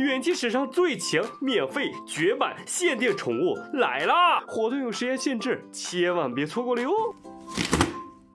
元气史上最强免费绝版限定宠物来啦！活动有时间限制，千万别错过了哟！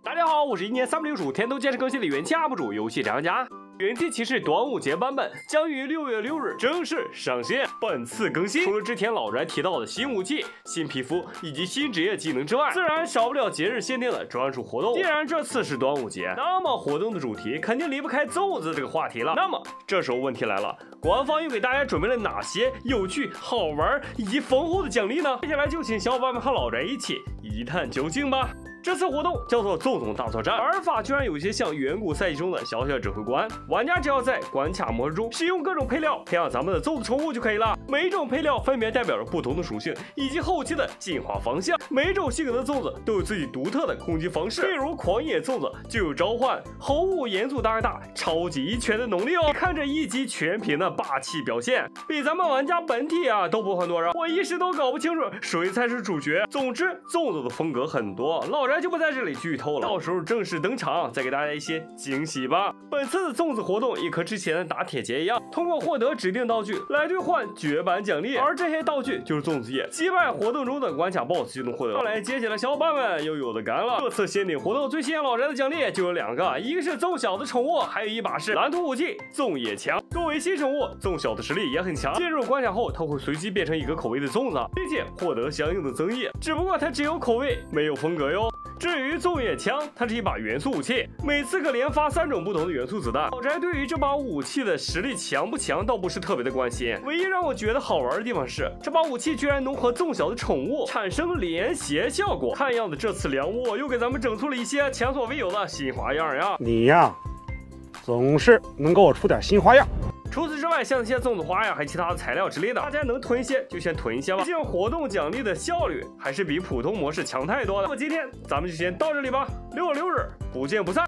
大家好，我是一年三百六十五天都坚持更新的元气 UP 主游戏张家。元气骑士端午节版本将于六月六日正式上线。本次更新除了之前老宅提到的新武器、新皮肤以及新职业技能之外，自然少不了节日限定的专属活动。既然这次是端午节，那么活动的主题肯定离不开粽子这个话题了。那么这时候问题来了，官方又给大家准备了哪些有趣、好玩以及丰厚的奖励呢？接下来就请小伙伴们和老宅一起一探究竟吧。这次活动叫做粽子大作战，玩法居然有些像远古赛季中的小小指挥官。玩家只要在关卡模式中使用各种配料培养咱们的粽子宠物就可以了。每种配料分别代表着不同的属性以及后期的进化方向。每种性格的粽子都有自己独特的攻击方式，例如狂野粽子就有召唤猴武元祖大哥大超级一拳的能力哦。看着一击全屏的霸气表现，比咱们玩家本体啊都不很多少。我一时都搞不清楚谁才是主角。总之，粽子的风格很多，老人人。就不在这里剧透了，到时候正式登场，再给大家一些惊喜吧。本次的粽子活动也和之前的打铁节一样，通过获得指定道具来兑换绝版奖励，而这些道具就是粽子叶，击败活动中的关卡 BOSS 就能获得。看来接下来小伙伴们又有的干了。这次限定活动最吸引老宅的奖励就有两个，一个是粽小的宠物，还有一把是蓝图武器粽叶枪。作为新宠物，粽小的实力也很强。进入关卡后，它会随机变成一个口味的粽子，并且获得相应的增益。只不过它只有口味，没有风格哟。至于粽叶枪，它是一把元素武器，每次可连发三种不同的元素子弹。老宅对于这把武器的实力强不强倒不是特别的关心，唯一让我觉得好玩的地方是，这把武器居然能和纵小的宠物产生连携效果。看样子这次良物又给咱们整出了一些前所未有的新花样呀！你呀，总是能给我出点新花样。卖，像一些粽子花呀，还其他的材料之类的，大家能囤一些就先囤一些吧。毕竟活动奖励的效率还是比普通模式强太多了。那么今天咱们就先到这里吧，六月六日不见不散。